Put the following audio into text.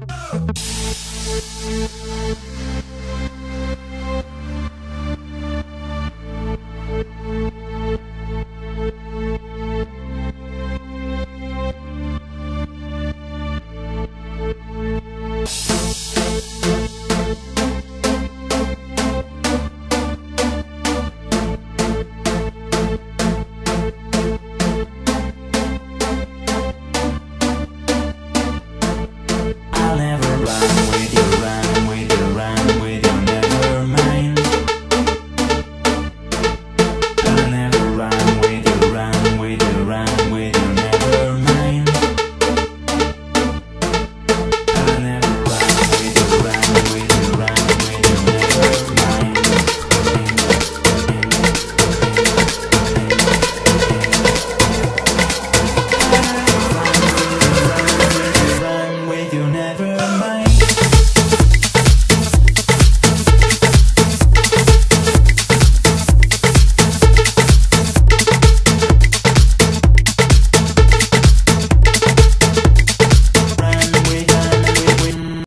Oh! around